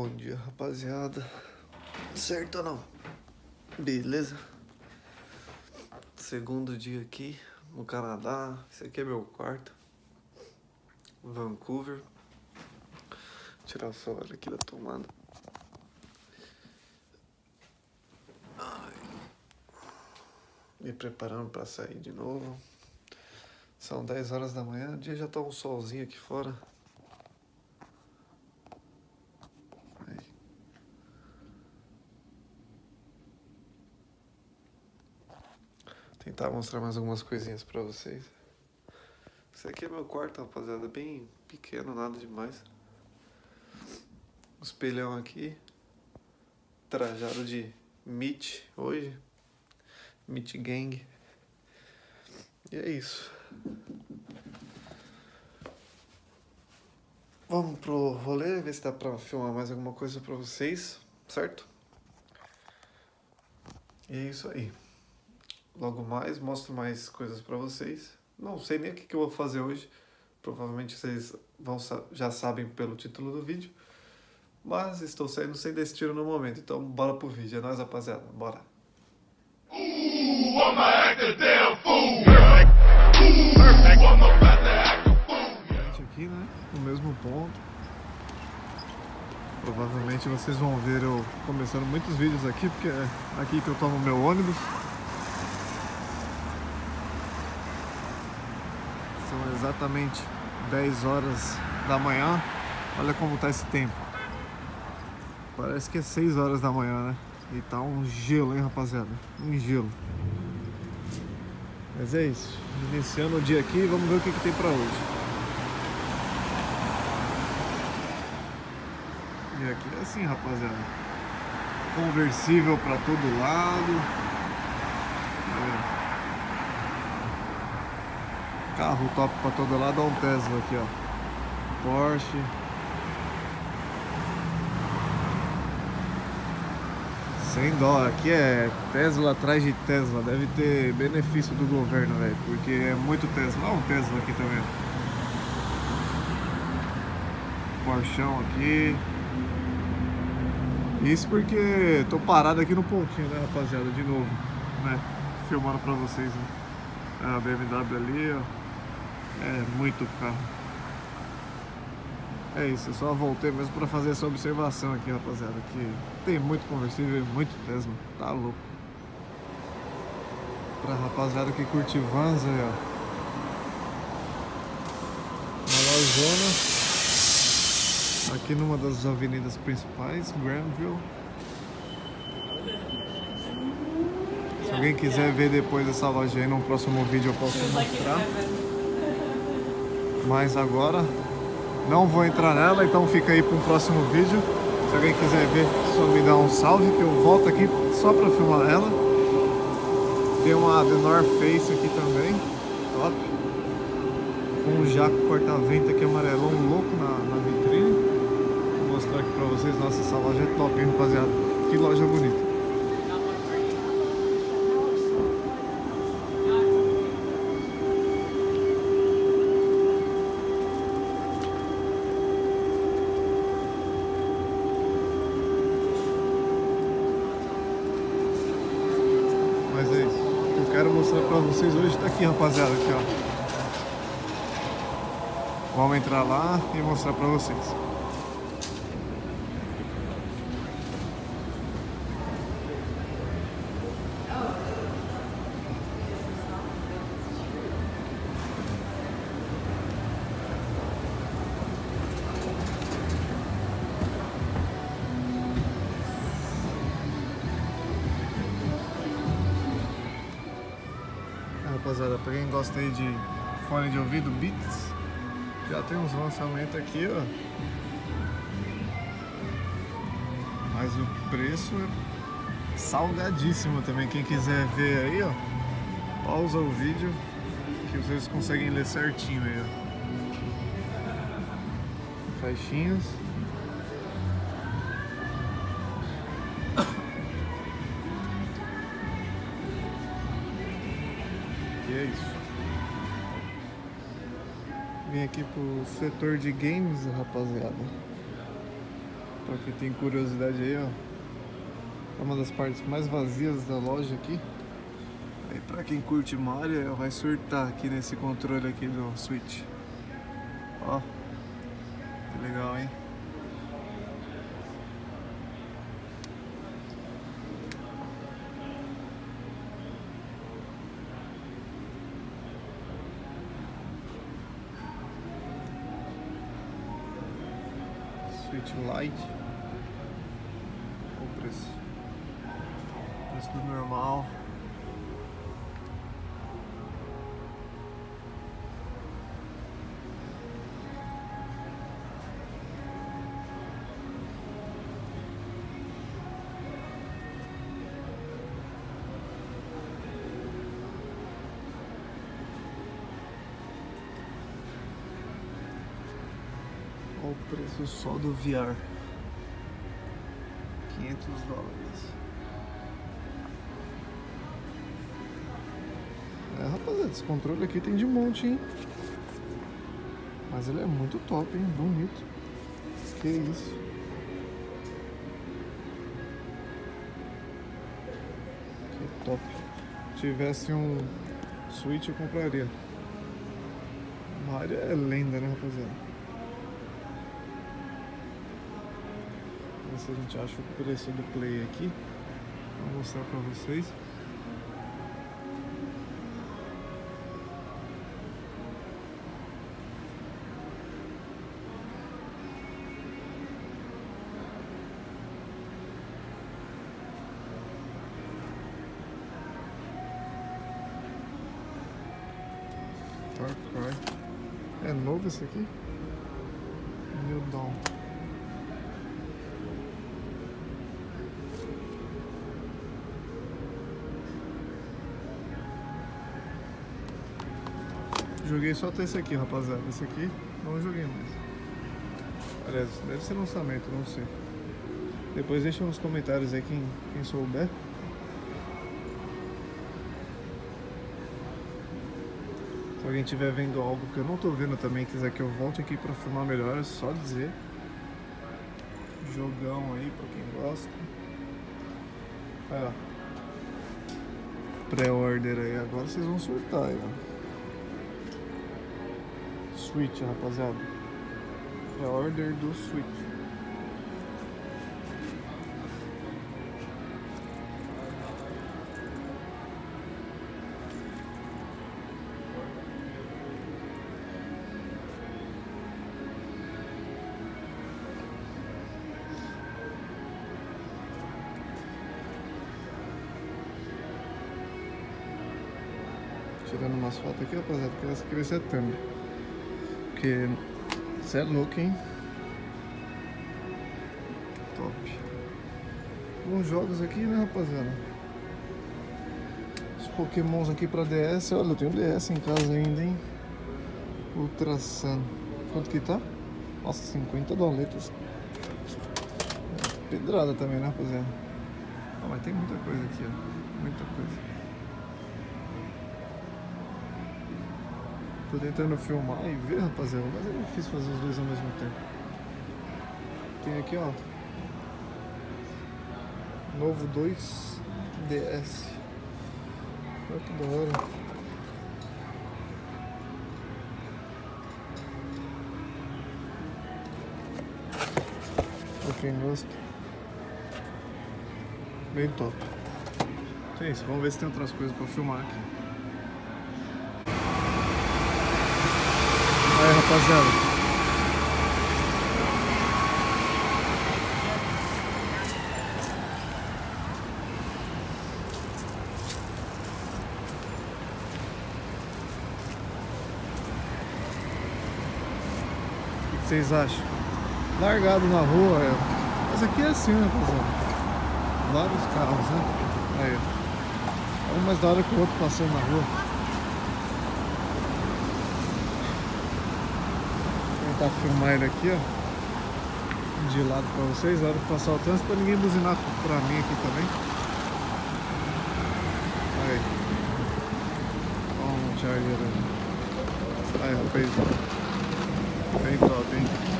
Bom dia, rapaziada. Certo ou não? Beleza? Segundo dia aqui no Canadá. Esse aqui é meu quarto. Vancouver. Vou tirar o celular aqui da tomada. Ai. Me preparando para sair de novo. São 10 horas da manhã, o dia já tá um solzinho aqui fora. Tentar mostrar mais algumas coisinhas pra vocês. Esse aqui é meu quarto, rapaziada, bem pequeno, nada demais. Um espelhão aqui, trajado de Meat hoje, Meat Gang. E é isso. Vamos pro rolê, ver se dá pra filmar mais alguma coisa pra vocês, certo? E é isso aí. Logo mais, mostro mais coisas pra vocês. Não sei nem o que, eu vou fazer hoje. Provavelmente vocês vão, já sabem pelo título do vídeo. Mas estou saindo sem destino no momento, então bora pro vídeo. É nóis, rapaziada. Bora. Aqui, né? No mesmo ponto. Provavelmente vocês vão ver eu começando muitos vídeos aqui, porque é aqui que eu tomo meu ônibus. São exatamente 10 horas da manhã. Olha como tá esse tempo. Parece que é 6 horas da manhã, né? E tá um gelo, hein, rapaziada? Um gelo. Mas é isso. Iniciando o dia aqui, vamos ver o que, que tem pra hoje. E aqui é assim, rapaziada. Conversível pra todo lado. É. Carro top pra todo lado, olha um Tesla aqui, ó. Porsche. Sem dó, aqui é Tesla atrás de Tesla. Deve ter benefício do governo, velho. Porque é muito Tesla. Olha um Tesla aqui também. Porchão aqui. Isso porque tô parado aqui no pontinho, né, rapaziada? De novo, né? Filmando pra vocês, né? A BMW ali, ó. É muito carro. É isso, eu só voltei mesmo pra fazer essa observação aqui, rapaziada. Que tem muito conversível e muito Tesla. Tá louco. Pra rapaziada que curte vans aí, ó. Uma lojona. Aqui numa das avenidas principais, Granville. Se alguém quiser ver depois essa loja aí num próximo vídeo eu posso mostrar. Mas agora não vou entrar nela, então fica aí para um próximo vídeo. Se alguém quiser ver, só me dá um salve que eu volto aqui só para filmar ela. Tem uma The North Face aqui também, top. Com um jaco corta-vento aqui amarelão louco na, na vitrine. Vou mostrar aqui pra vocês. Nossa, essa loja é top, hein, rapaziada. Que loja bonita. Mas é isso. O que eu quero mostrar pra vocês hoje tá aqui, rapaziada. Aqui, ó. Vamos entrar lá e mostrar pra vocês. Rapaziada, pra quem gosta aí de fone de ouvido Beats, já tem uns lançamentos aqui, ó. Mas o preço é salgadíssimo também. Quem quiser ver aí, ó, pausa o vídeo que vocês conseguem ler certinho aí, ó. Caixinhas. Isso. Vim aqui pro setor de games, rapaziada. Pra quem tem curiosidade aí, ó. É uma das partes mais vazias da loja aqui. Aí pra quem curte Mario, vai surtar aqui nesse controle aqui do Switch. Ó. Que legal, hein? Switch Lite. O preço. Preço do normal. O preço só do VR. 500 dólares. É, rapaziada, esse controle aqui tem de monte, hein? Mas ele é muito top, hein? Bonito. Que isso. Que top. Se tivesse um Switch, eu compraria. Mario é lenda, né, rapaziada? Ver se a gente acha o preço do play aqui. Vou mostrar pra vocês. É novo esse aqui? New Dawn. Joguei só até esse aqui, rapaziada. Esse aqui não joguei mais. Aliás, deve ser lançamento, não sei. Depois deixa nos comentários aí quem, quem souber. Se alguém estiver vendo algo que eu não tô vendo também, quiser que eu volte aqui pra filmar melhor, é só dizer. Jogão aí pra quem gosta. Aí, ó. Pré-order aí, agora vocês vão surtar aí, ó. Switch, rapaziada. É a order do Switch. Tirando umas fotos aqui, rapaziada, porque essa aqui Porque você é louco, hein? Top. Bons jogos aqui, né, rapaziada? Os pokémons aqui pra DS. Olha, eu tenho DS em casa ainda, hein? Ultra Sun. Quanto que tá? Nossa, 50 doletas. Pedrada também, né, rapaziada? Ah, mas tem muita coisa aqui, ó. Muita coisa. Tô tentando filmar e ver, rapaziada, mas é difícil fazer os dois ao mesmo tempo. Tem aqui, ó. Novo 2 DS. Olha que da hora. Pra quem gosta. Bem top. Então é isso, vamos ver se tem outras coisas pra filmar aqui. Aí, rapaziada. O que vocês acham? Largado na rua, é. mas aqui é assim, né, rapaziada? Vários carros, né? Aí, um mais da hora que o outro passando na rua. Tentar filmar ele aqui, ó. De lado pra vocês, hora de passar o trânsito, pra ninguém buzinar pra mim aqui também. Aí. Olha um charger ali. Aí, rapaz. Bem top, hein?